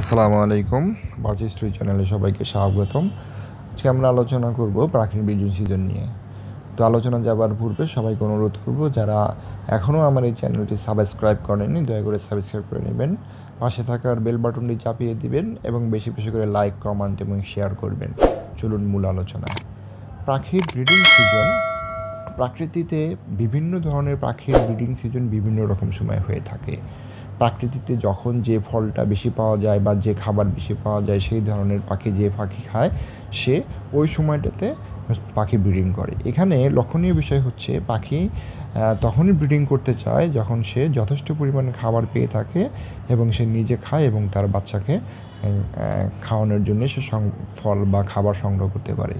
আসসালামু আলাইকুম বার্জি স্টোরি চ্যানেলে সবাইকে স্বাগতম। আজকে আমরা আলোচনা করব প্রাকৃতিক ব্রিডিং সিজন নিয়ে। তো আলোচনা যাবার পূর্বে সবাইকে অনুরোধ করব, যারা এখনও আমার এই চ্যানেলটি সাবস্ক্রাইব করেননি, দয়া করে সাবস্ক্রাইব করে নেবেন, পাশে থাকার বেল বাটনটি চাপিয়ে দিবেন এবং বেশি বেশি করে লাইক, কমেন্ট এবং শেয়ার করবেন। চলুন মূল আলোচনা পাখির ব্রিডিং সিজন প্রাকৃতিতে বিভিন্ন ধরনের পাখির ব্রিডিং সিজন বিভিন্ন রকম সময় হয়ে থাকে। প্রাকৃতিতে যখন যে ফলটা বেশি পাওয়া যায় বা যে খাবার বেশি পাওয়া যায়, সেই ধরনের পাখি যে পাখি খায়, সে ওই সময়টাতে পাখি ব্রিডিং করে। এখানে লক্ষণীয় বিষয় হচ্ছে পাখি তখনই ব্রিডিং করতে চায় যখন সে যথেষ্ট পরিমাণে খাবার পেয়ে থাকে এবং সে নিজে খায় এবং তার বাচ্চাকে খাওয়ানোর জন্য সে, ফল বা খাবার সংগ্রহ করতে পারে।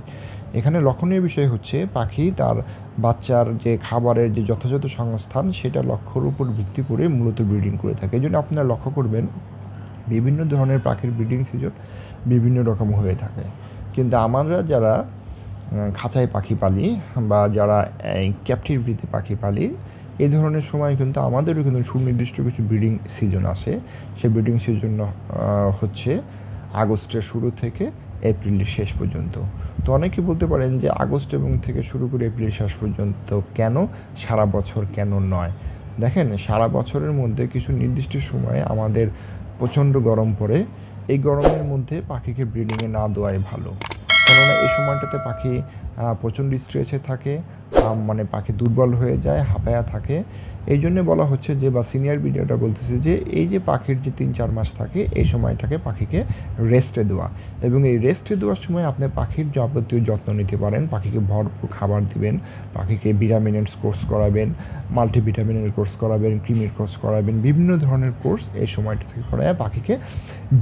এখানে লক্ষণীয় বিষয় হচ্ছে পাখি তার বাচ্চার যে খাবারের যে যথাযথ সংস্থান, সেটা লক্ষ্যর উপর ভিত্তি করে মূলত ব্রিডিং করে থাকে। এই জন্য আপনারা লক্ষ্য করবেন, বিভিন্ন ধরনের পাখির ব্রিডিং সিজন বিভিন্ন রকম হয়ে থাকে। কিন্তু আমরা যারা খাঁচায় পাখি পালি বা যারা ক্যাপটিভিটিতে পাখি পালি, এই ধরনের সময় কিন্তু আমাদেরও কিন্তু সুনির্দিষ্ট কিছু ব্রিডিং সিজন আসে। সেই ব্রিডিং সিজন হচ্ছে আগস্টের শুরু থেকে এপ্রিলের শেষ পর্যন্ত। তো অনেকে বলতে পারেন যে আগস্ট এবং থেকে শুরু করে এপ্রিল শেষ পর্যন্ত কেন, সারা বছর কেন নয়? দেখেন, সারা বছরের মধ্যে কিছু নির্দিষ্ট সময়ে আমাদের প্রচণ্ড গরম পড়ে। এই গরমের মধ্যে পাখিকে ব্রিডিংয়ে না দেওয়াই ভালো। কেননা এই সময়টাতে পাখি প্রচণ্ড স্ট্রেসে থাকে মানে পাখি দুর্বল হয়ে যায়, হাঁপায়া থাকে। এই জন্য বলা হচ্ছে যে, বা সিনিয়র ভিডিওটা বলতেছে যে, এই যে পাখির যে তিন চার মাস থাকে, এই সময়টাকে পাখিকে রেস্টে দেওয়া। এবং এই রেস্টে দেওয়ার সময় আপনি পাখির যাবতীয় যত্ন নিতে পারেন, পাখিকে ভরপুর খাবার দিবেন, পাখিকে ভিটামিনের কোর্স করাবেন মাল্টিভিটামিনের কোর্স করাবেন ক্রিমির কোর্স করাবেন, বিভিন্ন ধরনের কোর্স এই সময়টা থেকে করায় পাখিকে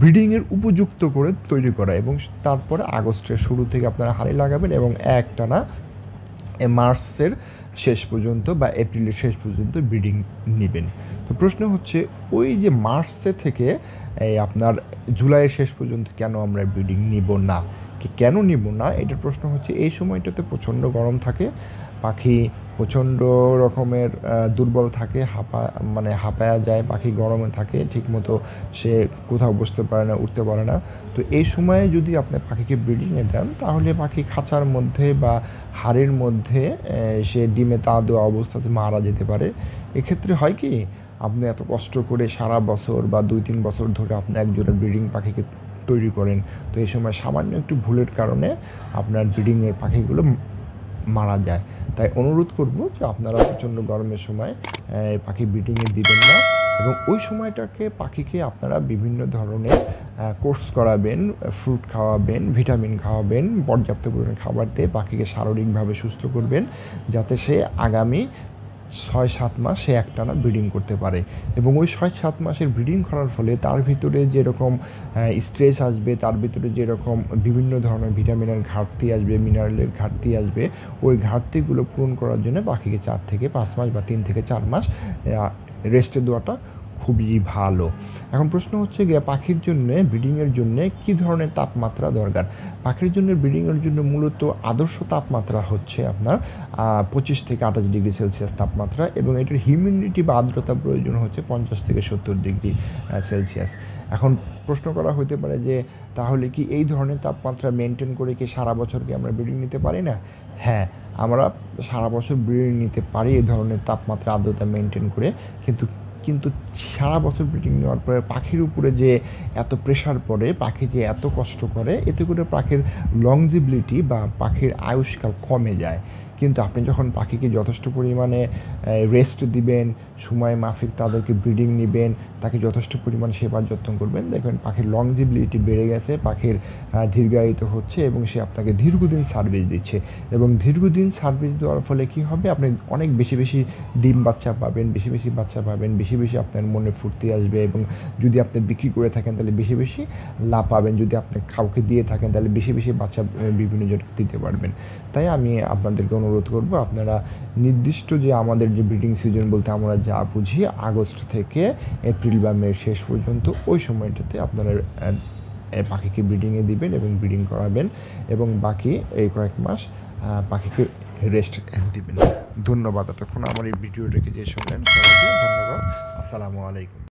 ব্রিডিংয়ের উপযুক্ত করে তৈরি করা। এবং তারপরে আগস্টের শুরু থেকে আপনারা হাড়ি লাগাবেন এবং একটানা মার্চের শেষ পর্যন্ত বা এপ্রিলের শেষ পর্যন্ত ব্রিডিং নেবেন। তো প্রশ্ন হচ্ছে, ওই যে মার্চে থেকে আপনার জুলাইয়ের শেষ পর্যন্ত কেন আমরা ব্রিডিং নিব না? কি কেন নিব না? এটার প্রশ্ন হচ্ছে, এই সময়টাতে প্রচণ্ড গরম থাকে, পাখি প্রচণ্ড রকমের দুর্বল থাকে, হাঁপা মানে হাঁপায়া যায়, পাখি গরমে থাকে, ঠিকমতো সে কোথাও বসতে পারে না, উঠতে পারে না। তো এই সময়ে যদি আপনি পাখিকে ব্রিডিংয়ে দেন, তাহলে পাখি খাঁচার মধ্যে বা হাড়ের মধ্যে সে ডিমে তা দেওয়া অবস্থাতে মারা যেতে পারে। এক্ষেত্রে হয় কি, আপনি এত কষ্ট করে সারা বছর বা দুই তিন বছর ধরে আপনি একজোড়া ব্রিডিং পাখিকে তৈরি করেন। তো এই সময় সামান্য একটু ভুলের কারণে আপনার ব্রিডিংয়ের পাখিগুলো মারা যায়। তাই অনুরোধ করব যে আপনারা প্রচণ্ড গরমের সময় পাখি ব্রিডিংয়ে দিবেন না এবং ওই সময়টাকে পাখিকে আপনারা বিভিন্ন ধরনের কোর্স করাবেন, ফ্রুট খাওয়াবেন, ভিটামিন খাওয়াবেন, পর্যাপ্ত পরিমাণে খাবার দিয়ে পাখিকে শারীরিকভাবে সুস্থ করবেন, যাতে সে আগামী ছয়, সাত মাস সে একটানা ব্রিডিং করতে পারে। এবং ওই ছয়, সাত মাসের ব্রিডিং করার ফলে তার ভিতরে যেরকম স্ট্রেস আসবে, তার ভিতরে যেরকম বিভিন্ন ধরনের ভিটামিনের ঘাটতি আসবে মিনারেলের ঘাটতি আসবে, ওই ঘাটতিগুলো পূরণ করার জন্য পাখিকে চার থেকে পাঁচ মাস বা তিন থেকে চার মাস রেস্টে দেওয়াটা খুবই ভালো। এখন প্রশ্ন হচ্ছে গিয়ে পাখির জন্য ব্রিডিংয়ের জন্য কি ধরনের তাপমাত্রা দরকার? পাখির জন্য ব্রিডিংয়ের জন্য মূলত আদর্শ তাপমাত্রা হচ্ছে আপনার পঁচিশ থেকে আঠাশ ডিগ্রি সেলসিয়াস তাপমাত্রা এবং এটার হিউমিডিটি বা আর্দ্রতা প্রয়োজন হচ্ছে পঞ্চাশ থেকে সত্তর ডিগ্রি সেলসিয়াস। এখন প্রশ্ন করা হতে পারে যে, তাহলে কি এই ধরনের তাপমাত্রা মেনটেন করে কি সারা বছর কি আমরা ব্রিডিং নিতে পারি না? হ্যাঁ আমরা সারা বছর ব্রিডিং নিতে পারি এই ধরনের তাপমাত্রা, আর্দ্রতা মেনটেন করে, কিন্তু কিন্তু সারা বছর ব্রিডিং নেওয়ার পরে পাখির উপরে যে এত প্রেশার পড়ে, পাখি যে এত কষ্ট করে, এতে করে পাখির লংজিবিলিটি বা পাখির আয়ুষ্কাল কমে যায়। কিন্তু আপনি যখন পাখিকে যথেষ্ট পরিমাণে রেস্ট দিবেন, সময় মাফিক তাদেরকে ব্রিডিং নেবেন, তাকে যথেষ্ট পরিমাণ সেবার যত্ন করবেন, দেখবেন পাখির লংজিবিলিটি বেড়ে গেছে, পাখির দীর্ঘায়িত হচ্ছে এবং সে আপনাকে দীর্ঘদিন সার্ভিস দিচ্ছে। এবং দীর্ঘদিন সার্ভিস দেওয়ার ফলে কি হবে? আপনি অনেক বেশি বেশি ডিম বাচ্চা পাবেন, বেশি বেশি বাচ্চা পাবেন, বেশি বেশি আপনার মনে ফুর্তি আসবে এবং যদি আপনি বিক্রি করে থাকেন তাহলে বেশি বেশি লাভ পাবেন, যদি আপনি কাউকে দিয়ে থাকেন তাহলে বেশি বেশি বাচ্চা বিভিন্ন জনকে দিতে পারবেন। তাই আমি আপনাদেরকে অনুরোধ করব, আপনারা নির্দিষ্ট যে আমাদের যে ব্রিডিং সিজন বলতে আমরা যা বুঝি আগস্ট থেকে এপ্রিল বা মে শেষ পর্যন্ত, ওই সময়টাতে আপনারা পাখিকে ব্রিডিংয়ে দিবেন এবং ব্রিডিং করাবেন এবং বাকি এই কয়েক মাস পাখিকে রেস্ট দিবেন। ধন্যবাদ এতক্ষণ আমার এই ভিডিওটাকে যে শুনলেন, সবাইকে ধন্যবাদ। আসসালামু আলাইকুম।